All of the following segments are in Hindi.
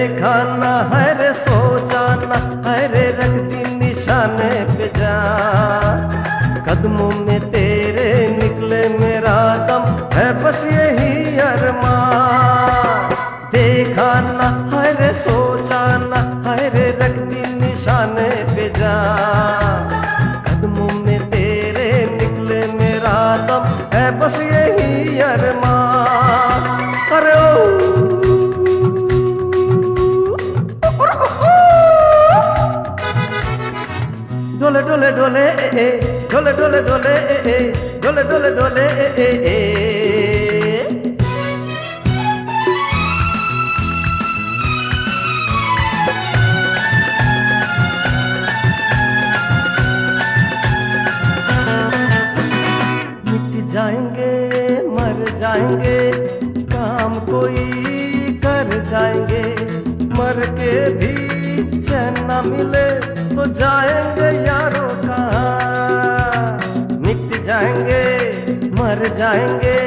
देखा न है रे सोचा न है रे रख दी निशाने पे जा। कदमों में तेरे निकले मेरा दम, है बस यही अरमा देखा न है रे सोचा न है रे रख दी निशाने पे जा। कदमों में तेरे निकले मेरा दम, है बस यही अरमा अरे ओ। डोले डोले डोले, ए, डोले डोले डोले डोले डोले डोले जाएँगे, मर जाएँगे, काम कोई कर जाएँगे, मर के भी न मिले तो जाएँगे यारों कहाँ मिट जाएँगे मर जाएँगे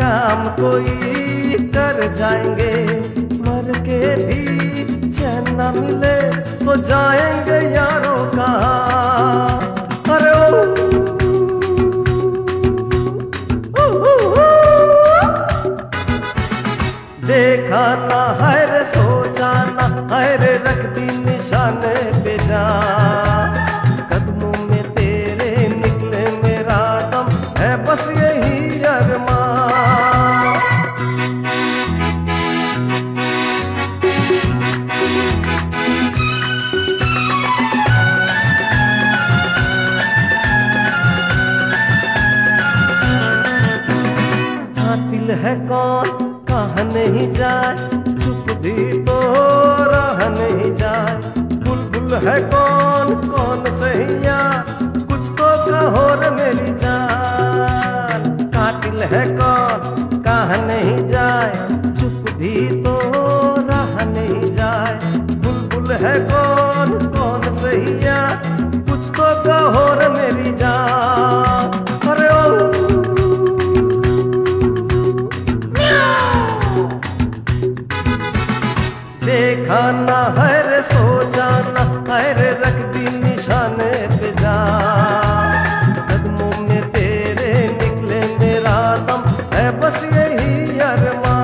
काम कोई कर जाएँगे मर के भी चैन न मिले तो जाएँगे यारों कहाँ अरे ओ देखा ना है सोचा ना है रख दी निशाने पे जा। कदमों में तेरे निकले मेरा दम है बस यही अरमा। है कौन, कहा नहीं जाए। है कौन कौन सहिया कुछ तो कहो रे मेरी जान। कातिल है कौन, कहा नहीं जाए? चुप भी तो रह नहीं जाए। बुलबुल है कौन कौन सहिया कुछ तो कहो रे मेरी जान। देखा ना है रे सोचा ना है रे रख दी निशाने पे जा। कदमों में तेरे निकले मेरा दम, है बस यही अरमा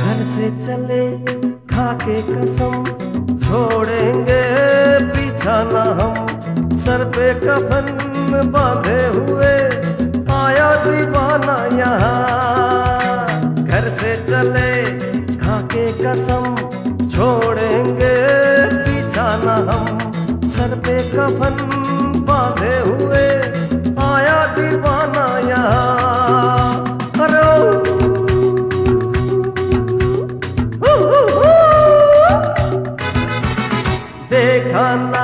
घर से चले खा के कसम, छोड़ेंगे पीछा पे कफन बांधे हुए आया दीवाना यहाँ। घर से चले, खाके कसम छोड़ेंगे, पीछा न हम। सर पे कफन बांधे हुए आया दीवाना यहाँ। देखा ना